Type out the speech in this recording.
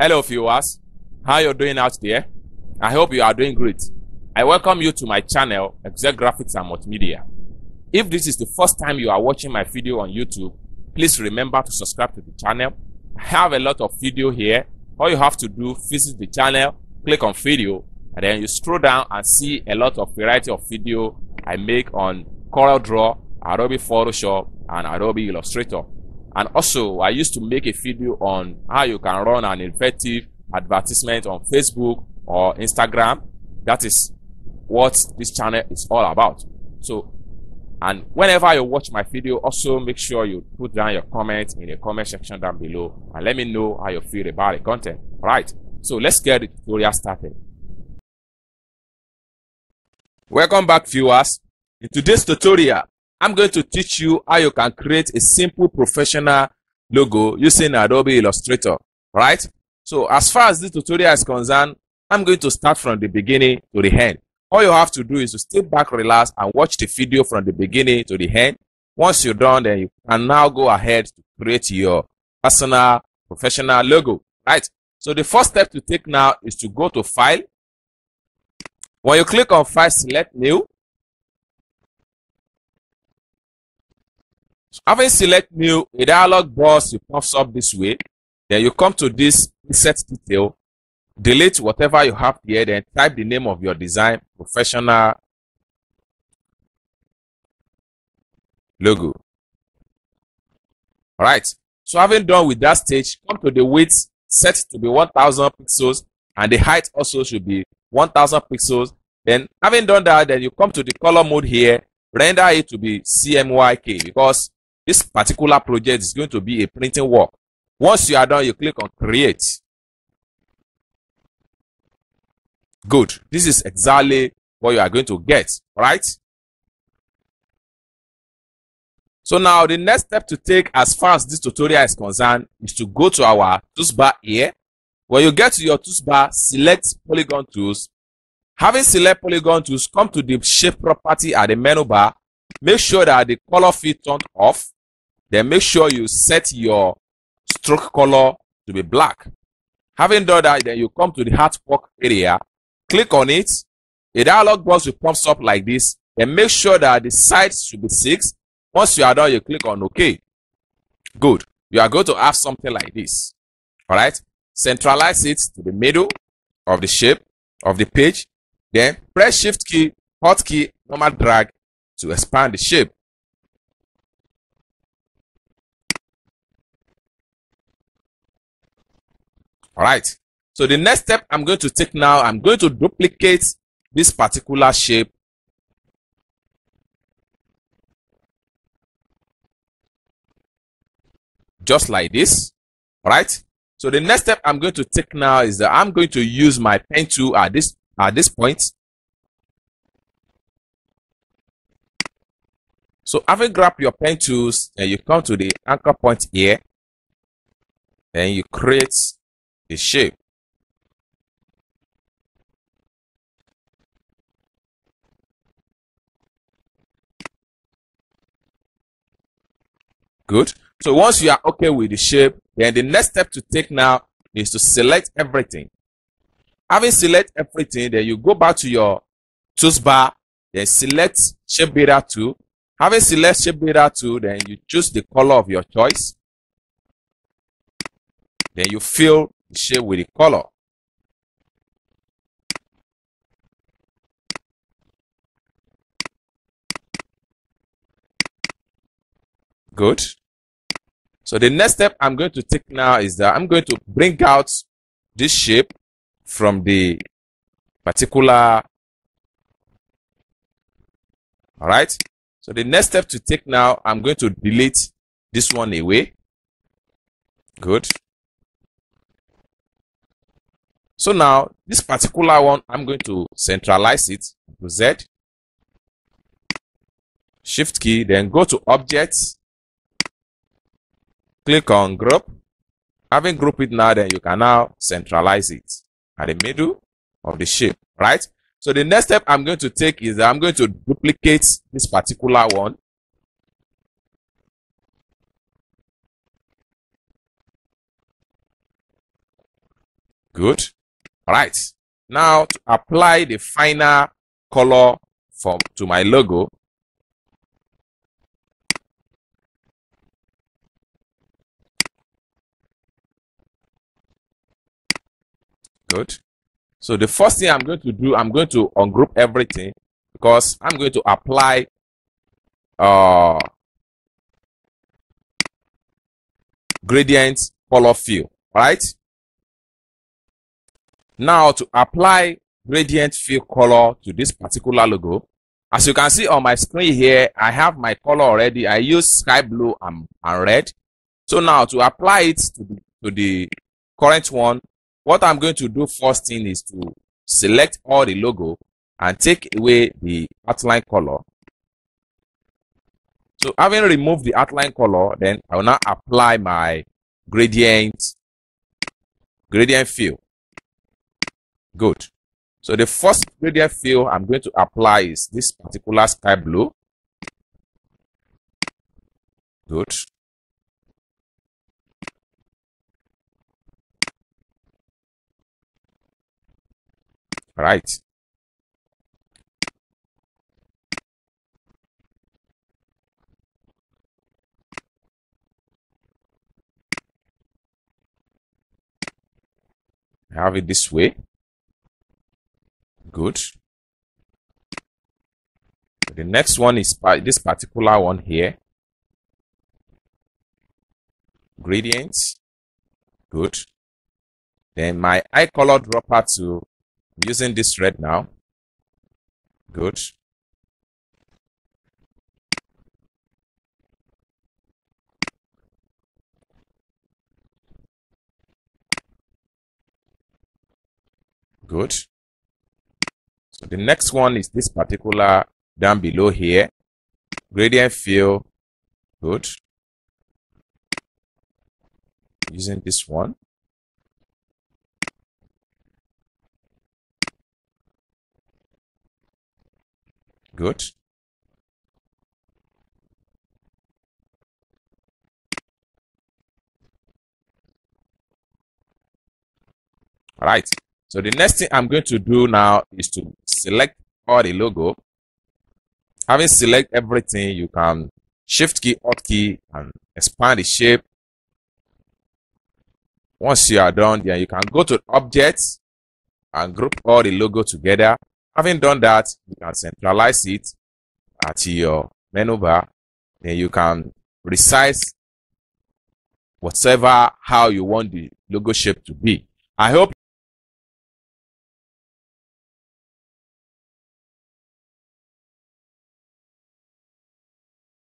Hello viewers, how you doing out there? I hope you are doing great. I welcome you to my channel, Excel Graphics and Multimedia. If this is the first time you are watching my video on YouTube, please remember to subscribe to the channel. I have a lot of video here. All you have to do, visit the channel, click on video, and then you scroll down and see a lot of variety of video I make on Corel Draw, Adobe Photoshop, and Adobe Illustrator. And also, I used to make a video on how you can run an effective advertisement on Facebook or Instagram. That is what this channel is all about. So, and whenever you watch my video, also make sure you put down your comment in the comment section down below and let me know how you feel about the content. All right. So let's get the tutorial started. Welcome back viewers. In today's tutorial, I'm going to teach you how you can create a simple professional logo using Adobe Illustrator, right? So as far as this tutorial is concerned, I'm going to start from the beginning to the end. All you have to do is to step back, relax, and watch the video from the beginning to the end. Once you're done, then you can now go ahead to create your personal professional logo, right? So the first step to take now is to go to File. When you click on File, select New. Having select new, a dialog box pops up this way. Then you come to this set detail, delete whatever you have here, then type the name of your design, professional logo. All right. So having done with that stage, come to the width set to be 1000 pixels and the height also should be 1000 pixels. Then having done that, then you come to the color mode here, render it to be CMYK because this particular project is going to be a printing work. Once you are done, you click on create. Good. This is exactly what you are going to get, right? So now the next step to take as far as this tutorial is concerned is to go to our toolbar here. When you get to your toolbar, select polygon tools. Having select polygon tools, come to the shape property at the menu bar. Make sure that the color field turned off. Then make sure you set your stroke color to be black. Having done that, then you come to the artwork area, click on it. A dialog box will pop up like this. Then make sure that the size should be 6. Once you are done, you click on OK. Good. You are going to have something like this. All right. Centralize it to the middle of the shape of the page. Then press Shift key, Alt key, normal drag to expand the shape. All right. So the next step I'm going to take now, I'm going to duplicate this particular shape. Just like this. All right. So the next step I'm going to take now is that I'm going to use my pen tool at this at this point. So having grabbed your pen tools, and you come to the anchor point here, and you create the shape. Good. So once you are okay with the shape, then the next step to take now is to select everything. Having select everything, then you go back to your tools bar, then select shape builder tool. Having select shape builder tool, then you choose the color of your choice. Then you fill shape with the color. Good. So the next step I'm going to take now is that I'm going to bring out this shape from the particular. All right. So the next step to take now, I'm going to delete this one away. Good. So now this particular one, I'm going to centralize it to Z. Shift key, then go to objects. Click on group. Having grouped it now, then you can now centralize it at the middle of the shape, right? So the next step I'm going to take is I'm going to duplicate this particular one. Good. All right. Now to apply the final color from to my logo. Good. So the first thing I'm going to do, I'm going to ungroup everything because I'm going to apply uh, gradient color fill, right? Now to apply gradient fill color to this particular logo, as you can see on my screen here, I have my color already. I use sky blue and, and red. So now to apply it to the, to the current one, what I'm going to do first thing is to select all the logo and take away the outline color. So having removed the outline color, then I will now apply my gradient, gradient fill. Good. So the first gradient fill I'm going to apply is this particular sky blue. Good. All right. have it this way. Good. The next one is this particular one here. Gradients. Good. Then my eye color dropper to using this red now. Good. Good. The next one is this particular down below here. Gradient fill. Good. Using this one. Good. All right. So the next thing I'm going to do now is to select all the logo. Having select everything, you can shift key, alt key, and expand the shape. Once you are done, then you can go to objects and group all the logo together. Having done that, you can centralize it at your menu bar. Then you can resize whatever how you want the logo shape to be. I hope